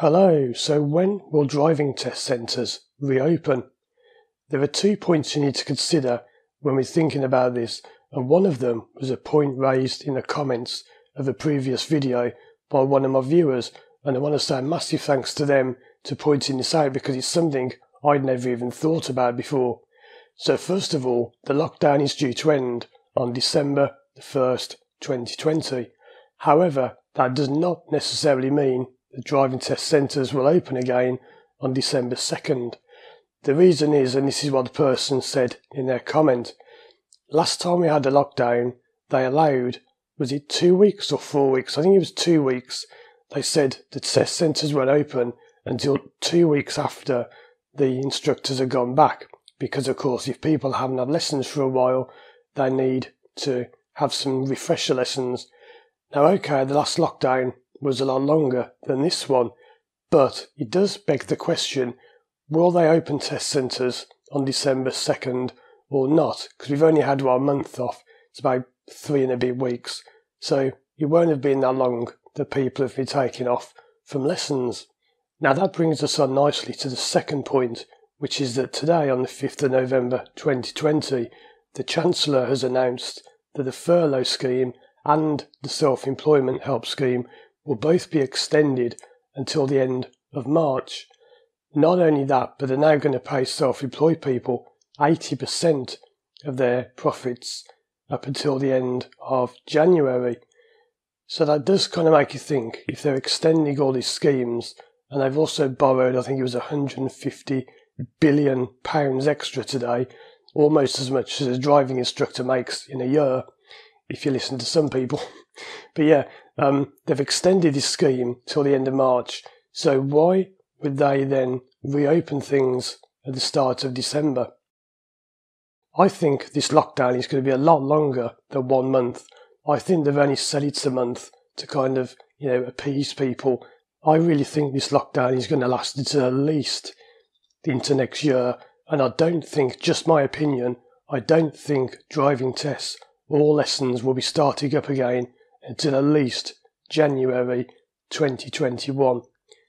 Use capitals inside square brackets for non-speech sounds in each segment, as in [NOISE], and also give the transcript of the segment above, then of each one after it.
Hello, so when will driving test centres reopen? There are two points you need to consider when we're thinking about this, and one of them was a point raised in the comments of a previous video by one of my viewers, and I want to say massive thanks to them to pointing this out because it's something I'd never even thought about before. So first of all, the lockdown is due to end on December the 1st, 2020. However, that does not necessarily mean the driving test centres will open again on December 2nd. The reason is, and this is what the person said in their comment, last time we had a lockdown, they allowed, was it two weeks or four weeks? I think it was two weeks. They said the test centres won't open until two weeks after the instructors had gone back. Because, of course, if people haven't had lessons for a while, they need to have some refresher lessons. Now, okay, the last lockdown was a lot longer than this one, but it does beg the question will they open test centres on December 2nd or not? Because we've only had one month off. It's about three and a bit weeks. So it won't have been that long that people have been taking off from lessons. Now that brings us on nicely to the second point, which is that today, on the 5th of November 2020, the Chancellor has announced that the furlough scheme and the self employment help scheme will both be extended until the end of March. Not only that, but they're now going to pay self employed people 80% of their profits up until the end of January. So that does kind of make you think if they're extending all these schemes and they've also borrowed, I think it was 150 billion pounds extra today, almost as much as a driving instructor makes in a year, if you listen to some people. [LAUGHS] but yeah, um, they've extended this scheme till the end of March. So why would they then reopen things at the start of December? I think this lockdown is going to be a lot longer than one month. I think they've only said it's a month to kind of, you know, appease people. I really think this lockdown is going to last until at least into next year. And I don't think, just my opinion, I don't think driving tests or lessons will be starting up again until at least January 2021.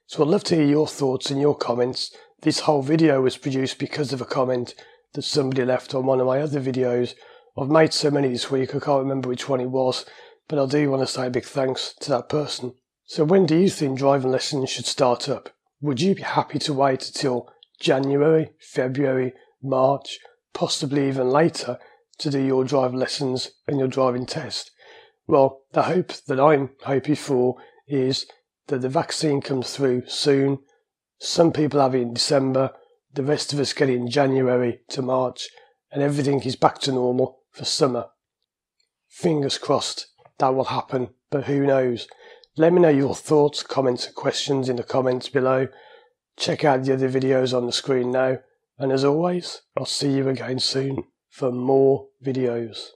So I'd love to hear your thoughts and your comments. This whole video was produced because of a comment that somebody left on one of my other videos. I've made so many this week, I can't remember which one it was, but I do want to say a big thanks to that person. So when do you think driving lessons should start up? Would you be happy to wait until January, February, March, possibly even later to do your driving lessons and your driving test? Well, the hope that I'm hoping for is that the vaccine comes through soon. Some people have it in December, the rest of us get it in January to March, and everything is back to normal for summer. Fingers crossed that will happen, but who knows? Let me know your thoughts, comments, and questions in the comments below. Check out the other videos on the screen now, and as always, I'll see you again soon for more videos.